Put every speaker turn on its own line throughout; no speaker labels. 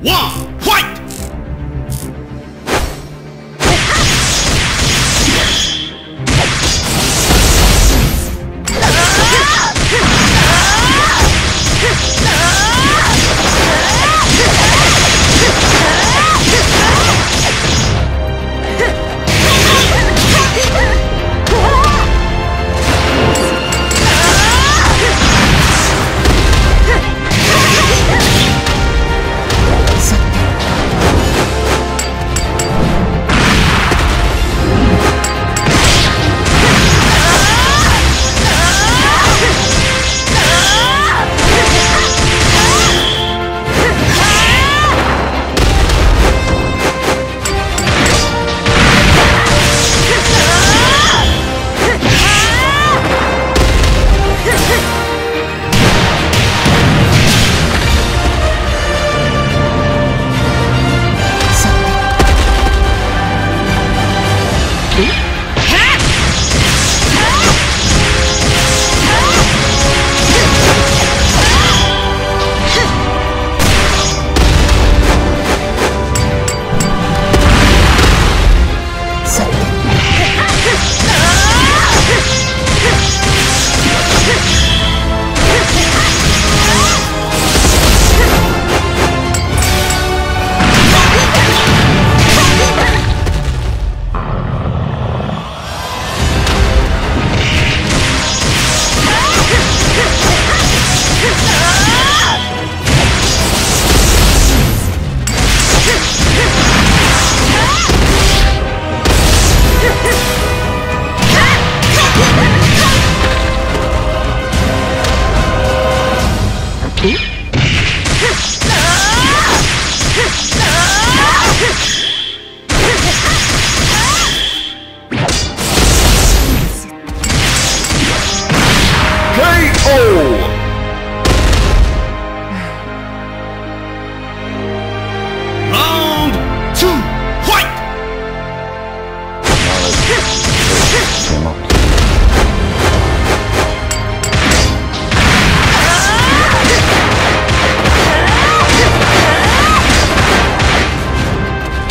One, fight! KO!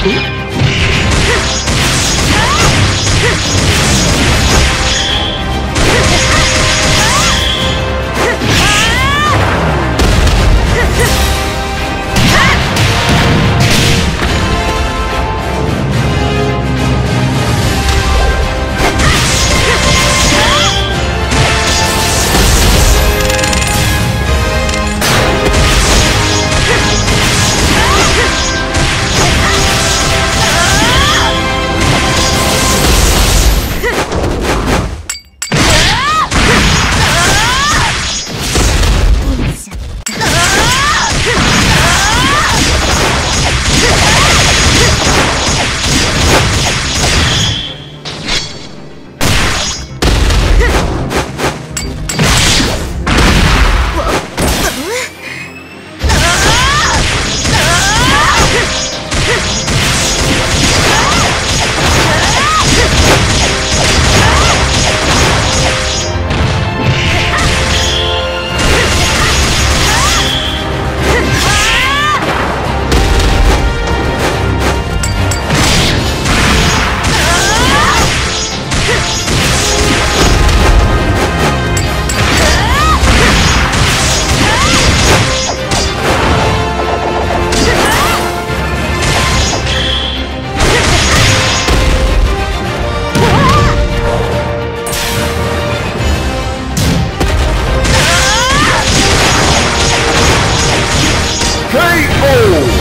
Ooh. KO!